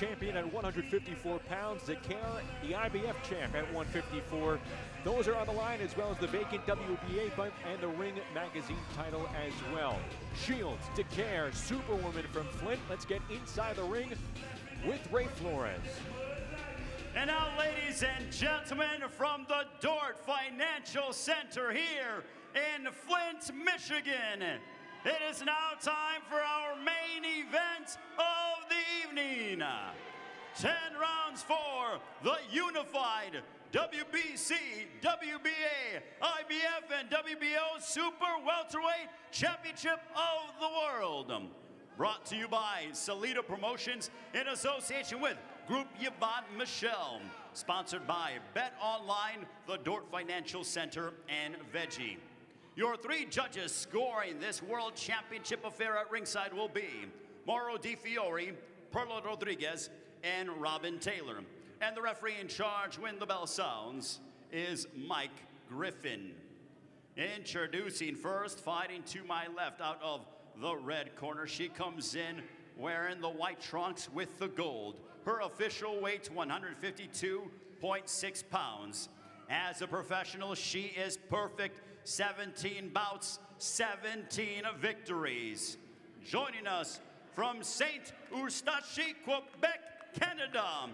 champion at 154 pounds. Dicaire, the IBF champ at 154. Those are on the line as well as the vacant WBA belt and the Ring Magazine title as well. Shields, Dicaire, Superwoman from Flint. Let's get inside the ring with Ray Flores. And now, ladies and gentlemen, from the Dort Financial Center here in Flint, Michigan, it is now time for our main event of the evening. 10 rounds for the unified WBC, WBA, IBF, and WBO Super Welterweight Championship of the World. Brought to you by Salita Promotions in association with Groupe Yvon Michel. Sponsored by Bet Online, the Dort Financial Center, and Veggie. Your three judges scoring this World Championship affair at ringside will be Mauro Di Fiore, Perla Rodriguez, and Robin Taylor. And the referee in charge when the bell sounds is Mike Griffin. Introducing first, fighting to my left out of the red corner. She comes in wearing the white trunks with the gold. Her official weight 152.6 pounds. As a professional, she is perfect. 17 bouts, 17 victories. Joining us from St. Eustache, Quebec, Canada.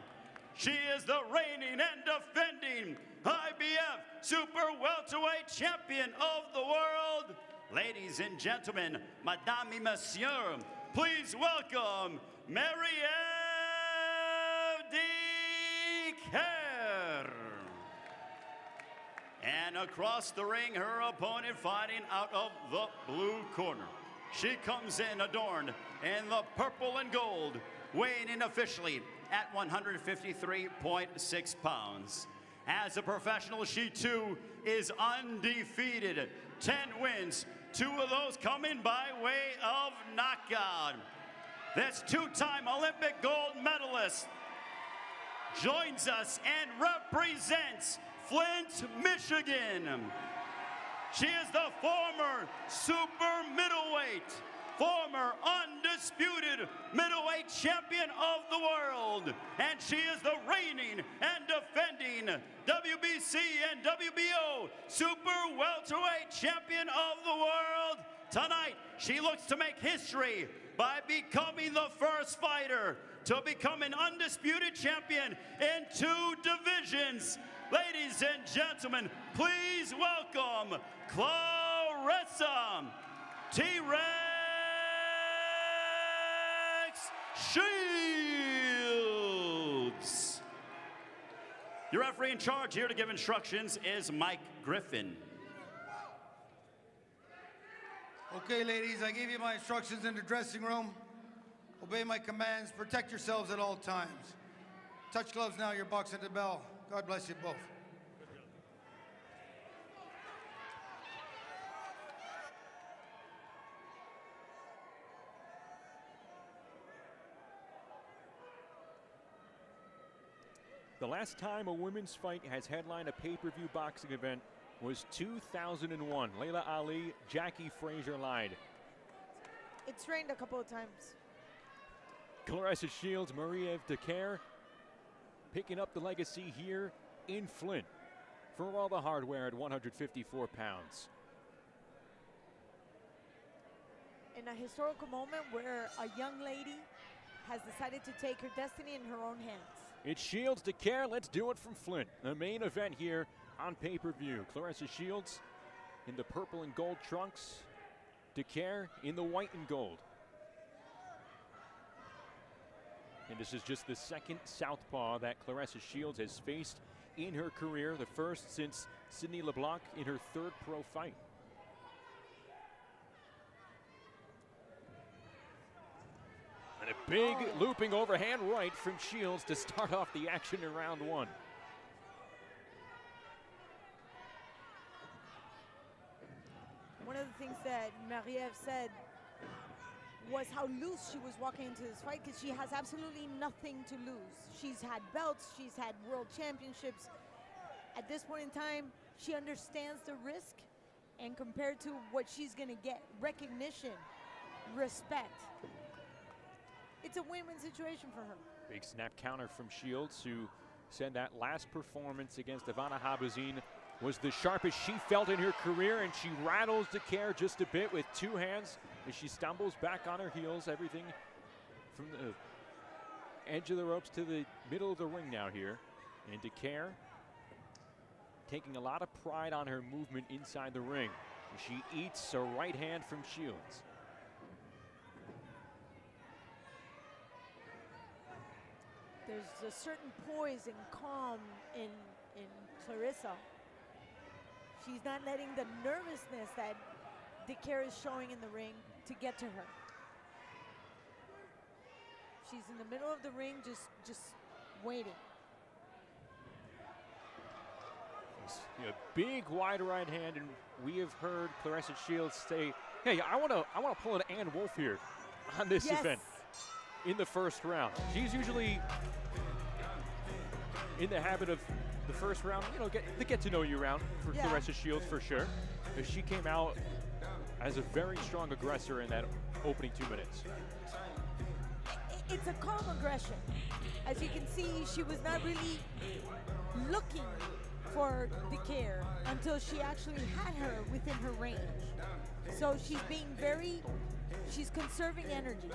She is the reigning and defending IBF Super Welterweight Champion of the World. Ladies and gentlemen, Madame et Monsieur, please welcome Marie-Eve Dicaire. And across the ring, her opponent fighting out of the blue corner. She comes in adorned in the purple and gold, weighing in officially at 153.6 pounds. As a professional, she too is undefeated. 10 wins, two of those coming by way of knockout. This two-time Olympic gold medalist joins us and represents Flint, Michigan. She is the former super middleweight, former undisputed middleweight champion of the world. And she is the reigning and defending WBC and WBO super welterweight champion of the world. Tonight, she looks to make history by becoming the first fighter to become an undisputed champion in two divisions. Ladies and gentlemen, please welcome Claressa T-Rex Shields. Your referee in charge here to give instructions is Mike Griffin. Okay, ladies, I gave you my instructions in the dressing room. Obey my commands. Protect yourselves at all times. Touch gloves now. You're boxing the bell. God bless you both. The last time a women's fight has headlined a pay-per-view boxing event was 2001. Laila Ali, Jackie Frazier lied. It's rained a couple of times. Claressa Shields, Marie-Eve Dicaire picking up the legacy here in Flint for all the hardware at 154 pounds. In a historical moment where a young lady has decided to take her destiny in her own hands. It's Shields Dicaire. Let's do it from Flint. The main event here on pay-per-view. Claressa Shields in the purple and gold trunks. Dicaire in the white and gold. And this is just the second southpaw that Claressa Shields has faced in her career, the first since Sydney LeBlanc in her third pro fight. And a big looping overhand right from Shields to start off the action in round one. One of the things that Marie-Eve said was how loose she was walking into this fight because she has absolutely nothing to lose. She's had belts, she's had world championships. At this point in time, she understands the risk, and compared to what she's going to get, recognition, respect. It's a win-win situation for her. Big snap counter from Shields, who said that last performance against Ivana Habazin was the sharpest she felt in her career, and she rattles Dicaire just a bit with two hands as she stumbles back on her heels. Everything from the edge of the ropes to the middle of the ring now here. And Dicaire taking a lot of pride on her movement inside the ring. She eats a right hand from Shields. There's a certain poise and calm in in Claressa. She's not letting the nervousness that Dicaire is showing in the ring to get to her. She's in the middle of the ring, just just waiting. A big wide right hand, and we have heard Claressa Shields say, "Hey, I want to, I want to pull an Ann Wolfe here on this Yes. event in the first round." She's usually in the habit of the first round, you know, get the get to know you round for Yeah. Claressa Shields for sure. But she came out as a very strong aggressor in that opening two minutes. It's a calm aggression. As you can see, she was not really looking for the care until she actually had her within her range. So she's being very, she's conserving energy.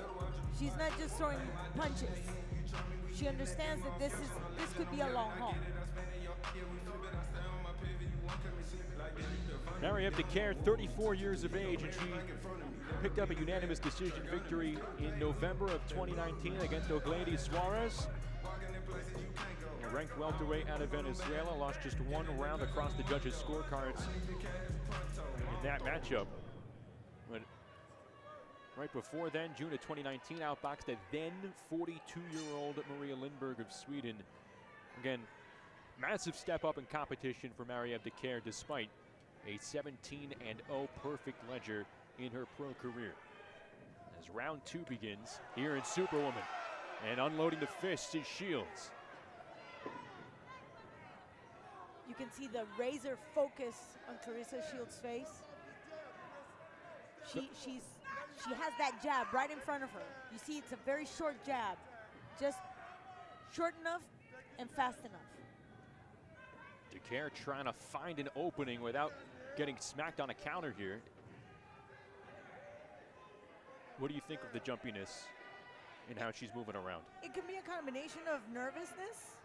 She's not just throwing punches. She understands that this is this could be a long haul. Marie-Eve Dicaire, 34 years of age, and she picked up a unanimous decision victory in November of 2019 against Ogleidis Suarez. Ranked welterweight out of Venezuela, lost just one round across the judges' scorecards in that matchup. But right before then, June of 2019, outboxed a then 42-year-old Maria Lindberg of Sweden. Again, massive step up in competition for Marie-Eve Dicaire despite a 17 and 0 perfect ledger in her pro career. As round two begins here in Superwoman. And unloading the fists is Shields. You can see the razor focus on Claressa Shields' face. She she's she has that jab right in front of her. You see, it's a very short jab, just short enough and fast enough. Dicaire trying to find an opening without getting smacked on a counter here. What do you think of the jumpiness and how she's moving around? It can be a combination of nervousness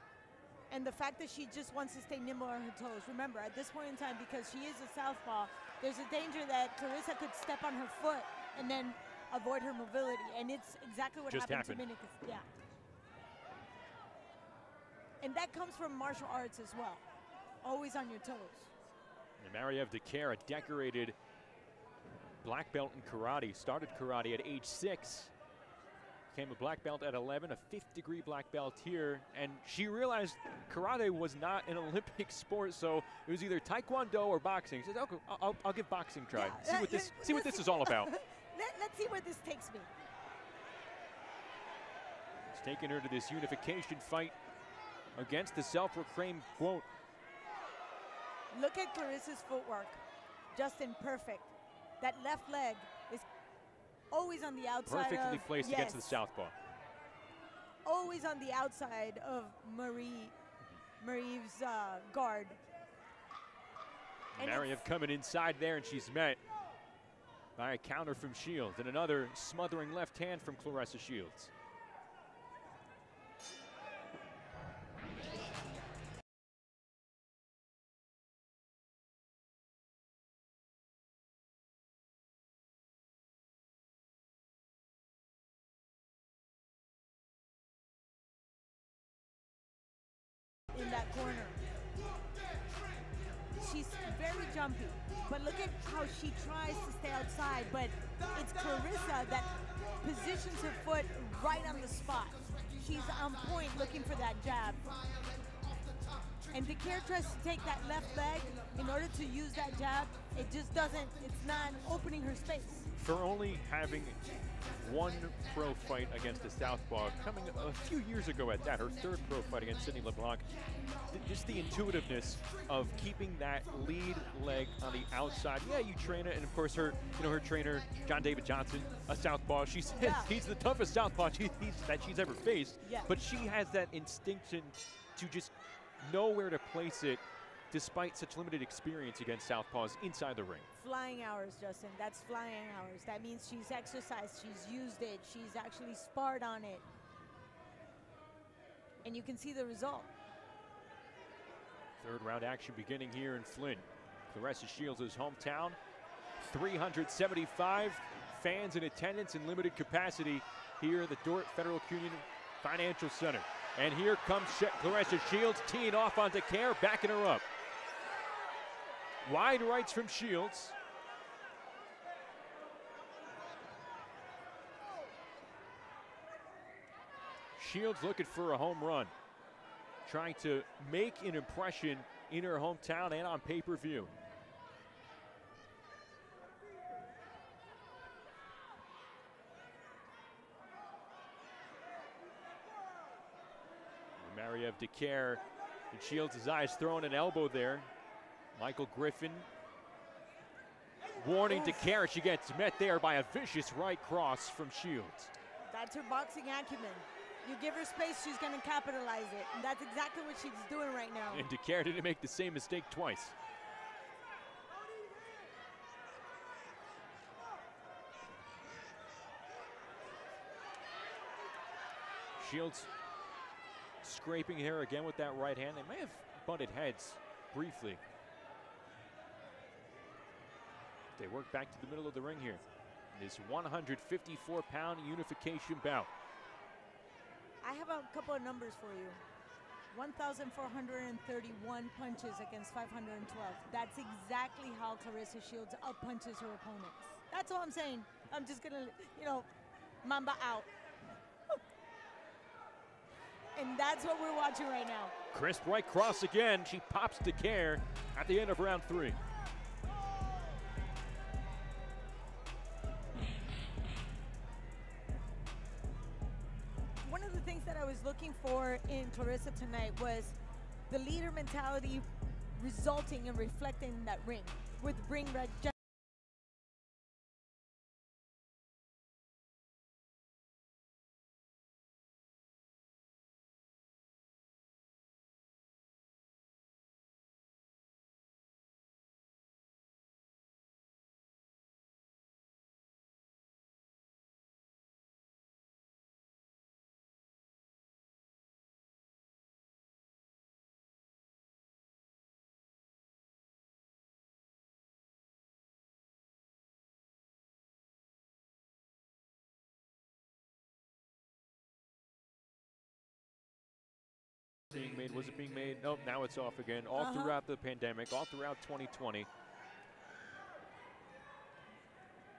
and the fact that she just wants to stay nimble on her toes. Remember, at this point in time, because she is a southpaw, there's a danger that Claressa could step on her foot and then avoid her mobility, and it's exactly what Just happened, happened. to Minik. Yeah. And that comes from martial arts as well. Always on your toes. And Marie-Eve Dicaire, a decorated black belt in karate, started karate at age six, became a black belt at 11, a fifth degree black belt here, and she realized karate was not an Olympic sport, so it was either taekwondo or boxing. She said, "Okay, I'll, I'll, I'll give boxing a try. Yeah, see uh, what this, uh, see what this is all about." Let, let's see where this takes me. It's taking her to this unification fight against the self-proclaimed quote. Look at Claressa's footwork. Justin, perfect. That left leg is always on the outside. Perfectly of- placed against the yes, southpaw. Always on the outside of Marie, Marie's uh, guard. And Marie-Eve coming inside there, and she's met by a counter from Shields and another smothering left hand from Claressa Shields. Jumpy, but look at how she tries to stay outside. But it's Claressa that positions her foot right on the spot. She's on point looking for that jab. And Dicaire tries to take that left leg in order to use that jab. It just doesn't, it's not opening her space. For only having one pro fight against a southpaw, coming a few years ago at that, her third pro fight against Sydney LeBlanc. Just the intuitiveness of keeping that lead leg on the outside. Yeah, you train it, and of course her, you know, her trainer John David Jackson, a southpaw. She says Yeah. he's the toughest southpaw she, that she's ever faced. Yeah. But she has that instinction to just know where to place it, despite such limited experience against southpaws inside the ring. Flying hours, Justin. That's flying hours. That means she's exercised, she's used it, she's actually sparred on it. And you can see the result. Third round action beginning here in Flint. Claressa Shields' hometown. 375 fans in attendance in limited capacity here at the Dort Federal Union Financial Center. And here comes Sh- Claressa Shields teeing off on Dicaire, backing her up. Wide rights from Shields. Shields looking for a home run trying to make an impression in her hometown and on pay per view. Marie-Eve Dicaire and Shields' eyes throwing an elbow there. Michael Griffin warning Dicaire. She gets met there by a vicious right cross from Shields. That's her boxing acumen. You give her space, she's going to capitalize it. And that's exactly what she's doing right now. And Dicaire didn't make the same mistake twice. Shields scraping here again with that right hand. They may have butted heads briefly. They work back to the middle of the ring here. This 154 pound unification bout. I have a couple of numbers for you. 1,431 punches against 512. That's exactly how Claressa Shields up outpunches her opponents. That's all I'm saying. I'm just gonna, you know, Mamba out. And that's what we're watching right now. Crisp right cross again. She pops Dicaire at the end of round three. Looking for in Claressa tonight was the leader mentality resulting and reflecting in that ring with ring being made? Was it being made? Nope, now it's off again. All Uh-huh. throughout the pandemic, all throughout 2020.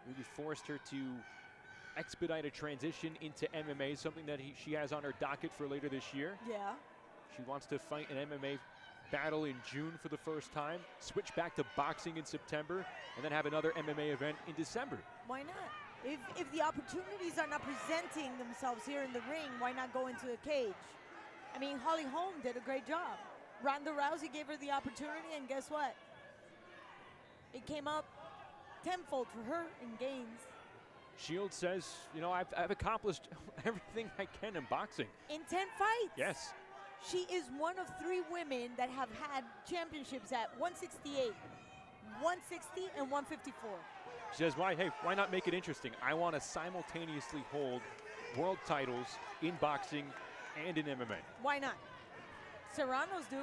Really forced her to expedite a transition into MMA, something that he, she has on her docket for later this year. Yeah. She wants to fight an MMA battle in June for the first time, switch back to boxing in September, and then have another MMA event in December. Why not? If, if the opportunities are not presenting themselves here in the ring, why not go into a cage? I mean, Holly Holm did a great job. Ronda Rousey gave her the opportunity, and guess what? It came up tenfold for her in gains. Shields says, you know, I've, I've accomplished everything I can in boxing. In 10 fights. Yes. She is one of three women that have had championships at 168, 160, and 154. She says, why, hey, why not make it interesting? I want to simultaneously hold world titles in boxing and in MMA. Why not? Serrano's do.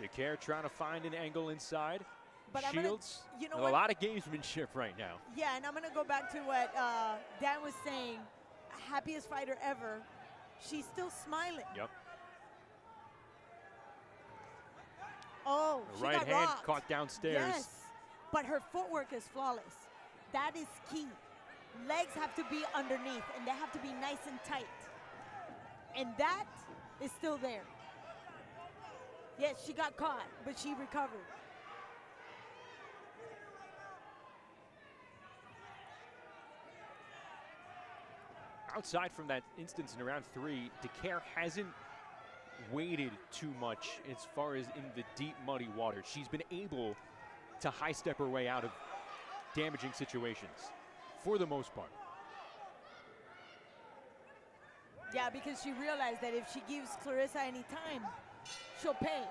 Dicaire trying to find an angle inside. But I'm gonna- Shields, you know what? a lot of gamesmanship right now. Yeah, and I'm gonna go back to what uh, Dan was saying. Happiest fighter ever. She's still smiling. Yep. Oh, she right got hand rocked. caught downstairs. Yes, but her footwork is flawless. That is key legs have to be underneath and they have to be nice and tight. And that is still there. Yes, she got caught, but she recovered. Outside from that instance in round three, Dicaire hasn't waded too much as far as in the deep, muddy water. She's been able to high-step her way out of damaging situations for the most part. Yeah, because she realized that if she gives Claressa any time, she'll pay.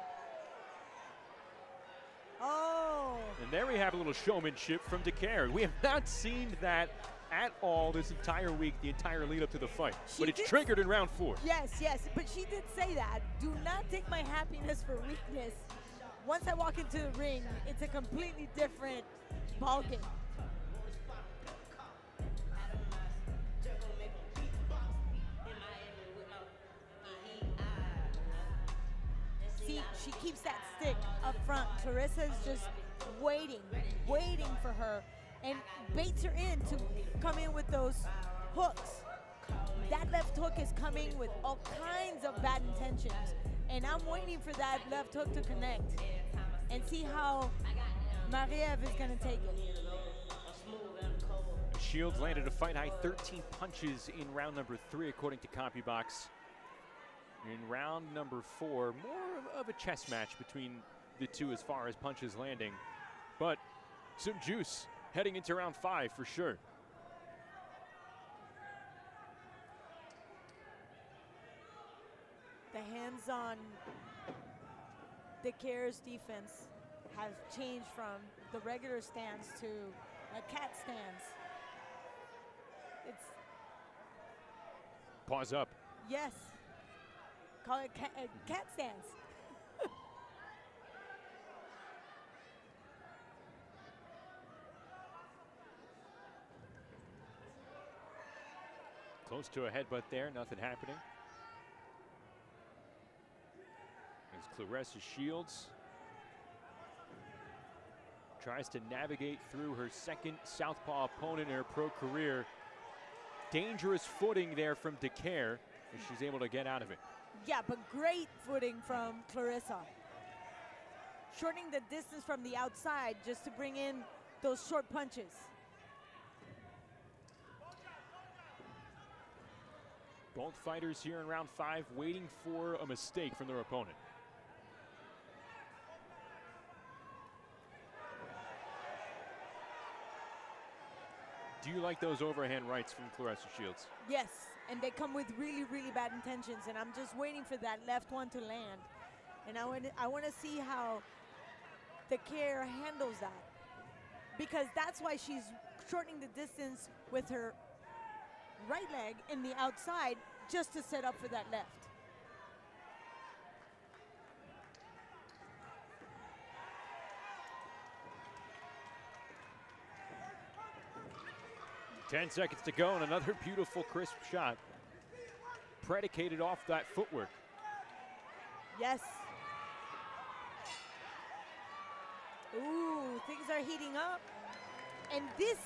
Oh. And there we have a little showmanship from Dicaire. We have not seen that at all this entire week, the entire lead up to the fight. She but it's triggered in round four. Yes, yes, but she did say that. Do not take my happiness for weakness. Once I walk into the ring, it's a completely different ballgame. She keeps that stick up front. Is just waiting, waiting for her, and baits her in to come in with those hooks. That left hook is coming with all kinds of bad intentions, and I'm waiting for that left hook to connect and see how Marie-Eve is going to take it. Shields landed a fight high 13 punches in round number three, according to CompuBox. In round number four, more of a chess match between the two as far as punches landing, but some juice heading into round five for sure. The hands on Dicaire's defense have changed from the regular stance to a cat stance. It's, Pause up. yes, call it cat, uh, cat stance. Close to a headbutt there, nothing happening. As Claressa Shields tries to navigate through her second southpaw opponent in her pro career. Dangerous footing there from Dicaire as she's able to get out of it. Yeah, but great footing from Claressa. Shortening the distance from the outside just to bring in those short punches. Both fighters here in round five waiting for a mistake from their opponent. Do you like those overhand rights from Claressa Shields? Yes, and they come with really, really bad intentions, and I'm just waiting for that left one to land. And I want I want to see how the care handles that, because that's why she's shortening the distance with her right leg in the outside just to set up for that left. Ten seconds to go, and another beautiful, crisp shot. Predicated off that footwork. Yes. Ooh, things are heating up. And this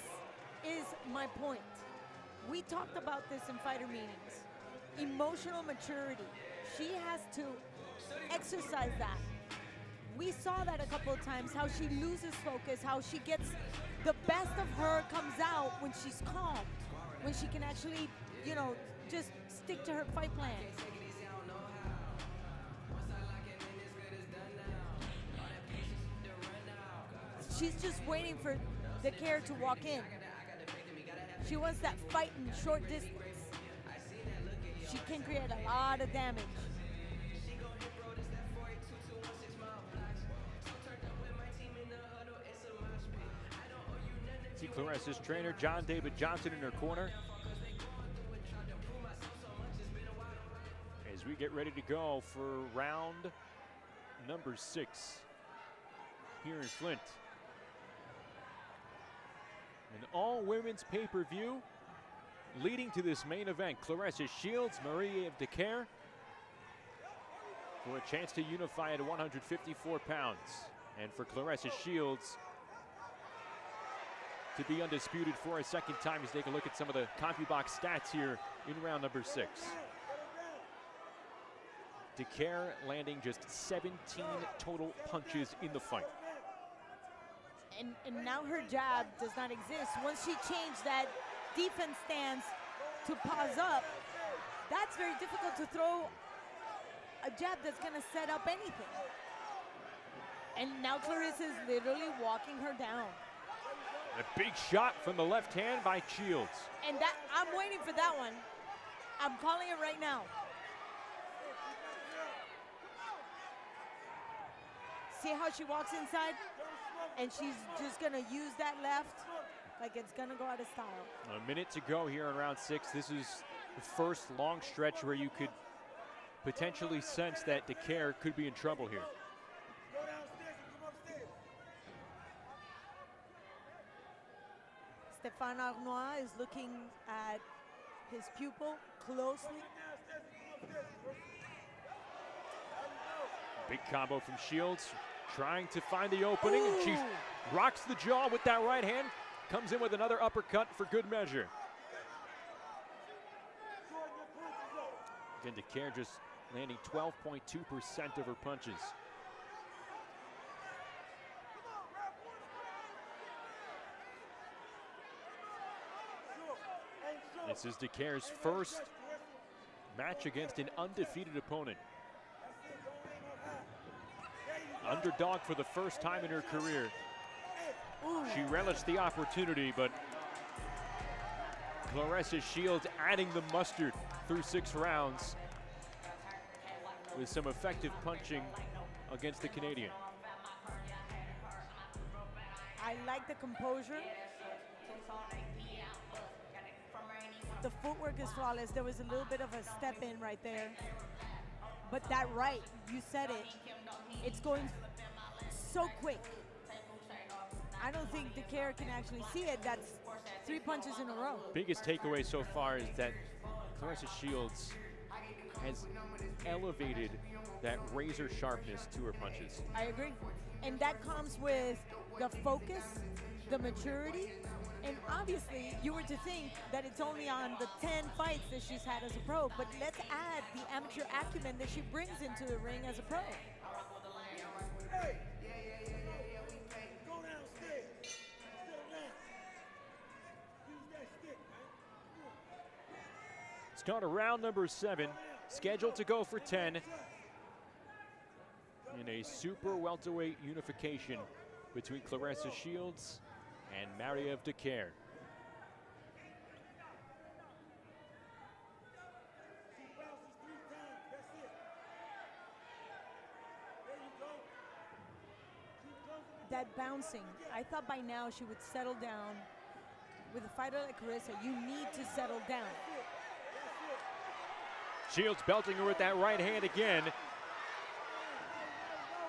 is my point. We talked about this in fighter meetings. Emotional maturity. She has to exercise that. We saw that a couple of times, how she loses focus, how she gets the best of her comes out when she's calm, when she can actually, you know, just stick to her fight plan. She's just waiting for Dicaire to walk in. She wants that fight in short distance. She can create a lot of damage. See trainer, John David Jackson, in her corner. As we get ready to go for round number six here in Flint. An all women's pay per view leading to this main event. Claressa Shields, Marie-Eve Dicaire for a chance to unify at 154 pounds. And for Claressa Shields, to be undisputed for a second time as take a look at some of the CompuBox stats here in round number six. Dicaire landing just 17 total punches in the fight. And, and now her jab does not exist. Once she changed that defense stance to pause up, that's very difficult to throw a jab that's going to set up anything. And now Claressa is literally walking her down. A big shot from the left hand by Shields. And that I'm waiting for that one. I'm calling it right now. See how she walks inside? And she's just gonna use that left like it's gonna go out of style. A minute to go here in round six. This is the first long stretch where you could potentially sense that Dicaire could be in trouble here. Stéphane Arnois is looking at his pupil closely. Big combo from Shields, trying to find the opening, and she rocks the jaw with that right hand. Comes in with another uppercut for good measure. Again, Dicaire just landing 12.2% of her punches. This is Dicaire's first match against an undefeated opponent. Underdog for the first time in her career. She relished the opportunity, but Claressa Shields adding the mustard through six rounds with some effective punching against the Canadian. I like the composure. The footwork is flawless. There was a little bit of a step in right there. But that right, you said it. It's going so quick. I don't think Dicaire can actually see it. That's three punches in a row. Biggest takeaway so far is that Claressa Shields has elevated that razor sharpness to her punches. I agree. And that comes with the focus, the maturity, and obviously you were to think that it's only on the 10 fights that she's had as a pro, but let's add the amateur acumen that she brings into the ring as a pro. Start of round number seven, scheduled to go for 10 in a super welterweight unification between Claressa Shields and Marie-Eve Dicaire. That bouncing, I thought by now she would settle down. With a fighter like Claressa, you need to settle down. Shields belting her with that right hand again.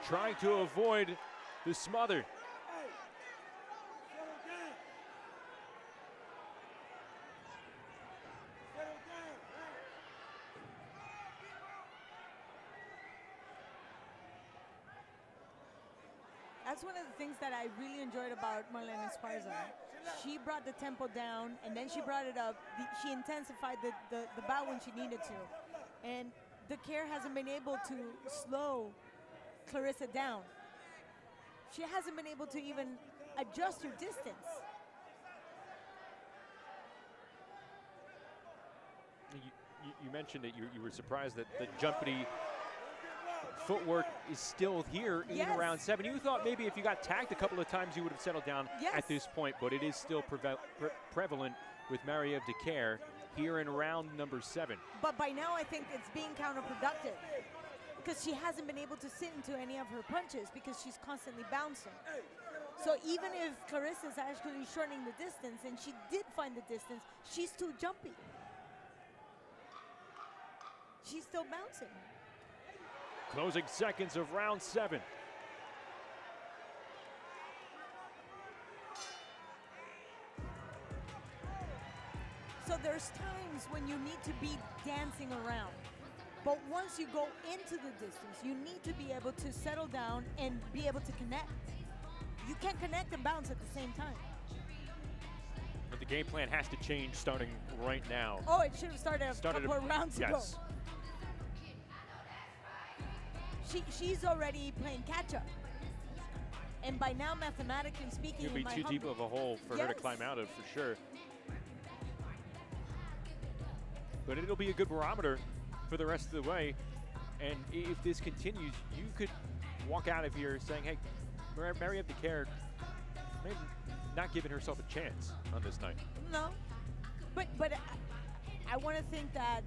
Trying to avoid the smother. That's one of the things that I really enjoyed about Marlen Esparza. She brought the tempo down and then she brought it up. The, she intensified the, the, the bout when she needed to. And Dicaire hasn't been able to slow Claressa down. She hasn't been able to even adjust her distance. You, you, you mentioned it, you, you were surprised that the jumpity footwork is still here in Yes. round seven. You thought maybe if you got tagged a couple of times, you would have settled down Yes. at this point, but it is still preve- pre- prevalent with Marie-Eve Dicaire here in round number seven. But by now, I think it's being counterproductive because she hasn't been able to sit into any of her punches because she's constantly bouncing. So even if Claressa's actually shortening the distance and she did find the distance, she's too jumpy. She's still bouncing. Closing seconds of round seven. So there's times when you need to be dancing around. But once you go into the distance, you need to be able to settle down and be able to connect. You can't connect and bounce at the same time. But the game plan has to change starting right now. Oh, it should have started a Started couple of rounds ago. She, she's already playing catch up. And by now, mathematically speaking, It'd be too deep of a hole for her to climb out of for sure. but it'll be a good barometer for the rest of the way. And if this continues, you could walk out of here saying, hey, Mar- Marie-Eve Dicaire maybe not giving herself a chance on this night. No, but but I, I want to think that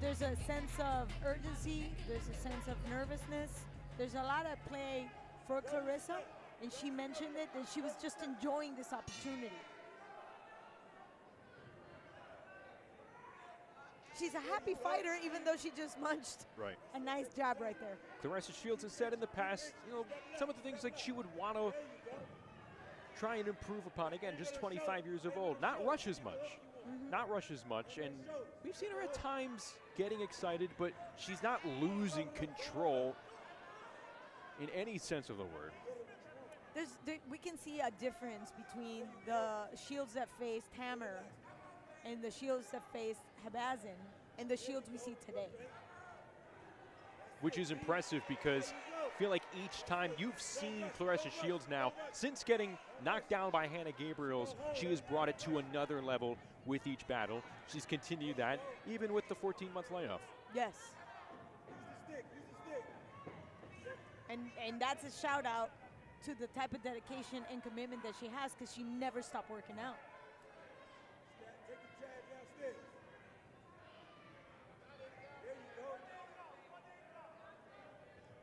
there's a sense of urgency. There's a sense of nervousness. There's a lot at play for Claressa, and she mentioned it that she was just enjoying this opportunity. She's a happy fighter, even though she just munched Right. a nice jab right there. Claressa Shields has said in the past, you know, some of the things like she would want to try and improve upon. Again, just 25 years of old, not rush as much, Mm-hmm. not rush as much, and we've seen her at times getting excited, but she's not losing control in any sense of the word. There's, there, we can see a difference between the shields that faced Hammer and the shields that faced Habazin and the shields we see today. which is impressive because I feel like each time you've seen Claressa Shields now, since getting knocked down by Hanna Gabriels, she has brought it to another level with each battle. She's continued that even with the 14 month layoff. Yes. And and that's a shout out to the type of dedication and commitment that she has because she never stopped working out.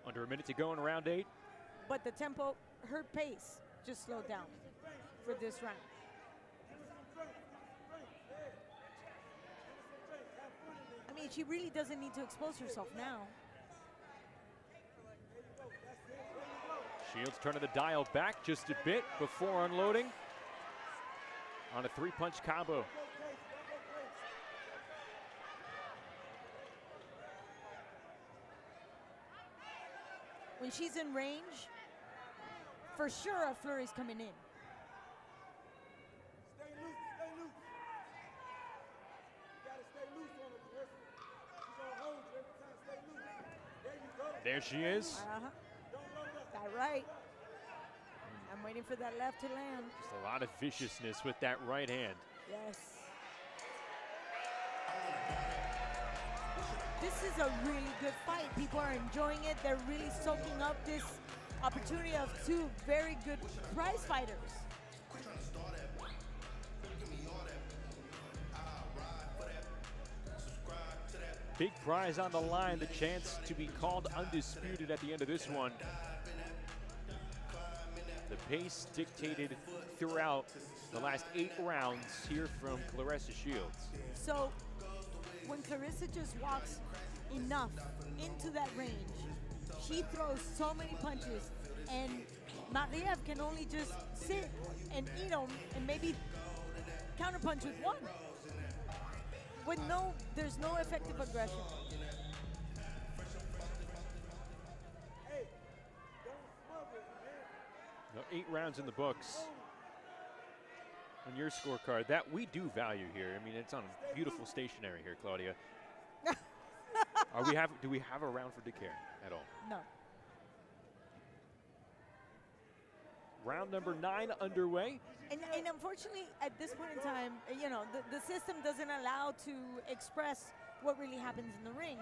Under a minute to go in round eight. But the tempo, her pace just slowed down for this round. Mean, she really doesn't need to expose herself now. Shields turning the dial back just a bit before unloading on a three punch combo. When she's in range, for sure a flurry's coming in. There she is. Uh-huh. That right. I'm waiting for that left to land. Just a lot of viciousness with that right hand. Yes. This is a really good fight. People are enjoying it. They're really soaking up this opportunity of two very good prize fighters. Big prize on the line, the chance to be called undisputed at the end of this one. The pace dictated throughout the last eight rounds here from Claressa Shields. So when Claressa just walks enough into that range, she throws so many punches, and Marie-Eve can only just sit and eat them and maybe counterpunch with one. With no, there's no effective aggression. Now, eight rounds in the books on your scorecard. That we do value here. I mean, it's on beautiful stationery here, Claudia. Are we have? Do we have a round for Dicaire at all? No. Round number nine underway. And, and unfortunately, at this point in time, you know, the, the system doesn't allow to express what really happens in the ring.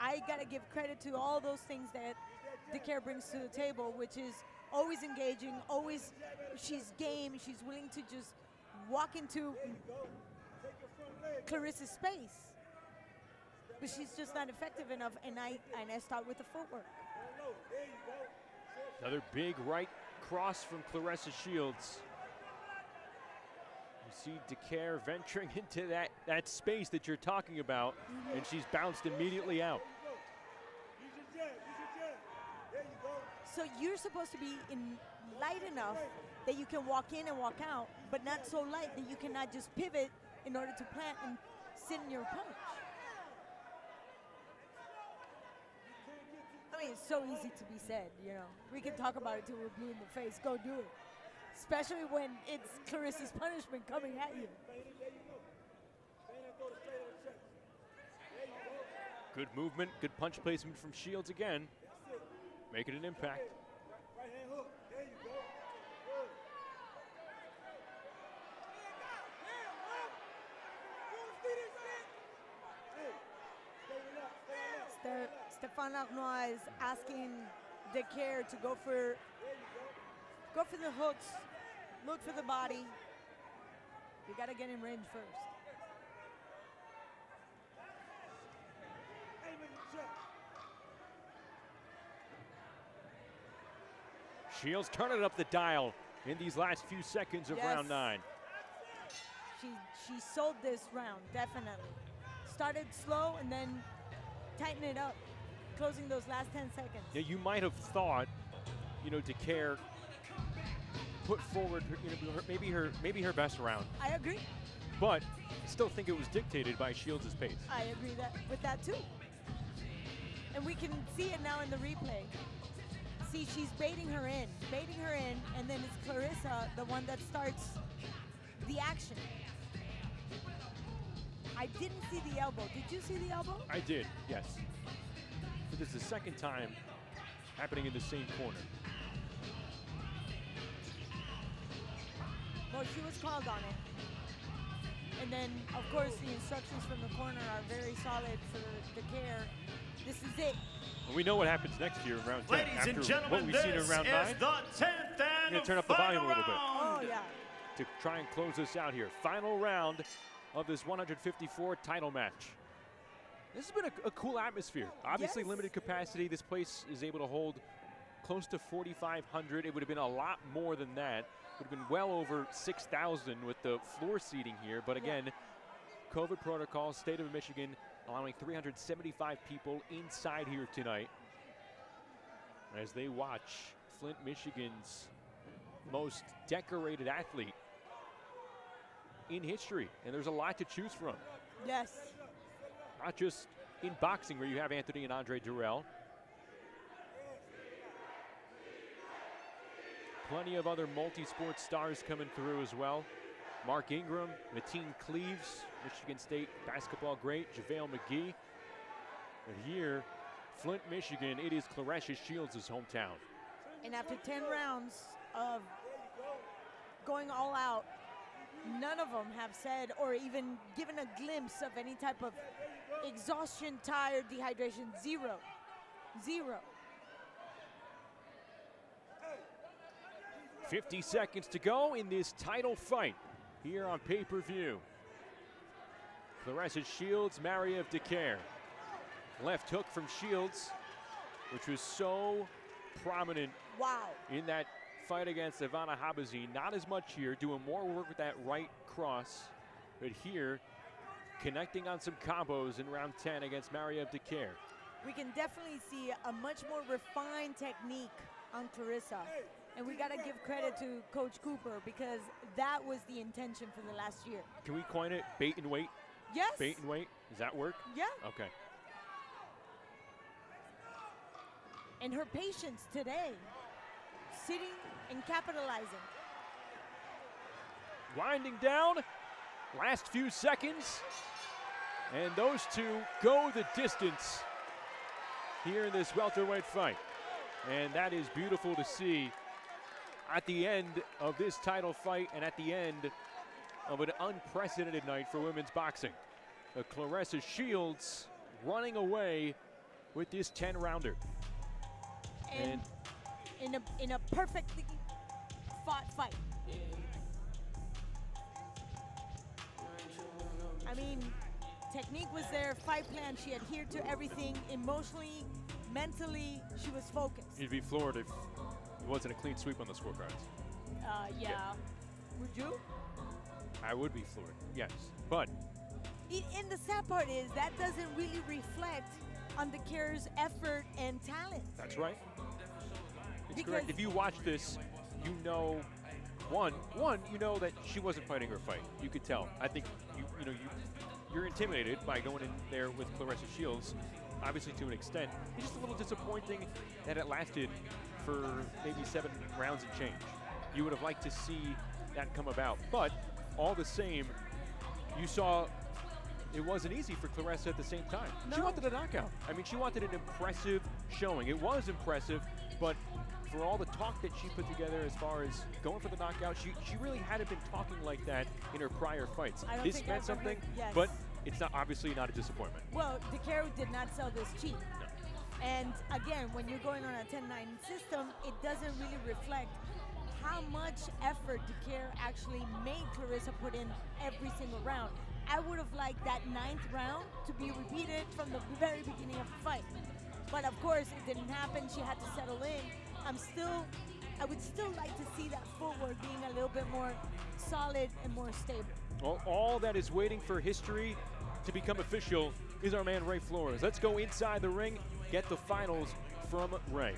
I got to give credit to all those things that Dicaire brings to the table, which is always engaging, always, she's game, she's willing to just walk into Claressa's space. But she's just not effective enough, and I, and I start with the footwork. Another big right cross from Claressa Shields. You see Dicaire venturing into that, that space that you're talking about, and she's bounced immediately out. So you're supposed to be in light enough that you can walk in and walk out, but not so light that you cannot just pivot in order to plant and sit in your punch. It's so easy to be said, you know. We can talk about it till we're blue in the face. Go do it. Especially when it's Claressa's punishment coming at you. Good movement, good punch placement from Shields again, making an impact. Arnois is asking Decaire to go for go for the hooks, look for the body. You got to get in range first. Shields turning up the dial in these last few seconds of Yes. round nine. She she sold this round definitely. Started slow and then tighten it up, closing those last 10 seconds. Yeah, you might have thought, you know, Dicaire put forward, her, you know, her, maybe her maybe her best round, I agree. but I still think it was dictated by Shields' pace. I agree that with that too. And we can see it now in the replay. See, she's baiting her in, baiting her in, and then it's Claressa, the one that starts the action. I didn't see the elbow. Did you see the elbow? I did, yes. So this is the second time happening in the same corner. Well, she was called on it. And then, of course, the instructions from the corner are very solid for the care. This is it. And we know what happens next year in round 10. Ladies After and what we've seen in round is 9, the 10th and gonna turn up the volume a little bit. Oh, yeah. to try and close this out here. Final round of this 154 title match. This has been a, a cool atmosphere. Obviously, Yes. limited capacity. This place is able to hold close to 4,500. It would have been a lot more than that. It would have been well over 6,000 with the floor seating here. But again, COVID protocol, state of Michigan allowing 375 people inside here tonight as they watch Flint, Michigan's most decorated athlete in history. And there's a lot to choose from. Yes. Not just in boxing where you have Anthony and Andre Dirrell. Plenty of other multi-sport stars coming through as well. Mark Ingram, Mateen Cleaves, Michigan State basketball great, JaVale McGee. But here, Flint, Michigan, it is Claressa Shields' hometown. And after 10 rounds of going all out, none of them have said or even given a glimpse of any type of exhaustion, tired, dehydration. Zero. Zero. 50 seconds to go in this title fight here on pay-per-view. Claressa Shields, Marie-Eve Dicaire. Left hook from Shields, which was so prominent Wow. in that fight against Ivana Habazin. Not as much here, doing more work with that right cross, but here connecting on some combos in round 10 against Marie-Eve Dicaire. We can definitely see a much more refined technique on Claressa. And we got to give credit to Coach Cooper because that was the intention for the last year. Can we coin it bait and wait? Yes. Bait and wait? Does that work? Yeah. Okay. And her patience today, sitting and capitalizing. winding down. Last few seconds. And those two go the distance here in this welterweight fight. And that is beautiful to see at the end of this title fight and at the end of an unprecedented night for women's boxing. The Claressa Shields running away with this 10 rounder. And, in a in a perfectly fought fight. I mean, technique was there, fight plan, she adhered to everything emotionally, mentally, she was focused. You'd be floored if it wasn't a clean sweep on the scorecards. Uh, yeah. Would you? I would be floored, yes. But And the sad part is that doesn't really reflect on the care's effort and talent. That's right. It's Because- correct. If you watch this, you know, one, one, you know that she wasn't fighting her fight. You could tell. I think you, you know, you, you're intimidated by going in there with Claressa Shields, obviously to an extent. It's just a little disappointing that it lasted for maybe seven rounds and change. You would have liked to see that come about, but all the same, you saw it wasn't easy for Claressa at the same time. She wanted a knockout. I mean, she wanted an impressive showing. It was impressive, but for all the talk that she put together as far as going for the knockout, she, she really hadn't been talking like that in her prior fights. This meant something, yes. but it's not obviously not a disappointment. Well, Dicaire did not sell this cheap. And again, when you're going on a 10-9 system, it doesn't really reflect how much effort Dicaire actually made Claressa put in every single round. I would have liked that ninth round to be repeated from the very beginning of the fight. But of course, it didn't happen. She had to settle in. I'm still, I would still like to see that footwork being a little bit more solid and more stable. Well, all that is waiting for history to become official is our man Ray Flores. Let's go inside the ring, get the finals from Ray.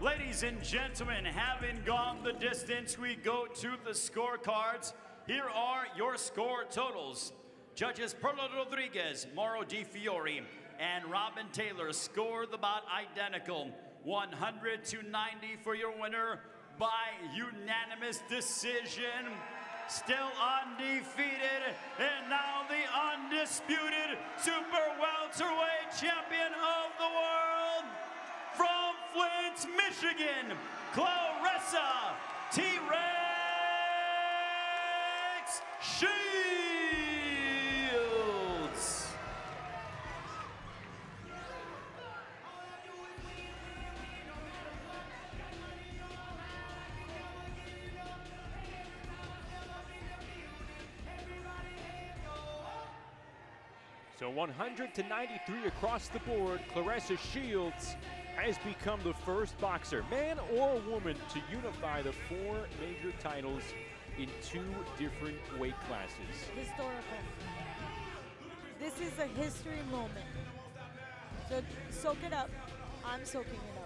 Ladies and gentlemen, having gone the distance, we go to the scorecards. Here are your score totals. Judges Perla Rodriguez, Mauro Di Fiore, and Robin Taylor scored about identical. 100 to 90 for your winner by unanimous decision. Still undefeated, and now the undisputed super welterweight champion of the world from Flint, Michigan, Claressa T-Rex Shields. So 100 to 93 across the board. Claressa Shields has become the first boxer, man or woman, to unify the four major titles in two different weight classes. Historical. This is a history moment. So soak it up. I'm soaking it up.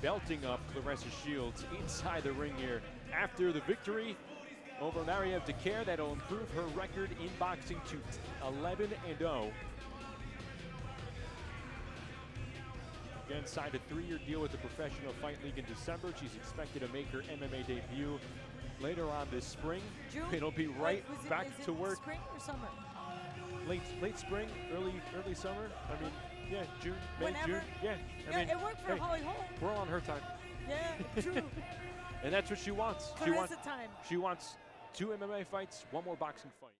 Belting up Claressa Shields inside the ring here after the victory over Marie-Eve Dicaire. That'll improve her record in boxing to 11 and 0. Again, signed a three-year deal with the Professional Fight League in December. She's expected to make her MMA debut later on this spring. June? It'll be right it- back to work. Spring or summer? Late, late spring, early, early summer. I mean, yeah, June, May, Whenever. June. Yeah, I yeah, mean, it worked for hey, Holly Holm. We're on her time, Yeah, true. and that's what she wants. she wants. Time. She wants two MMA fights, one more boxing fight.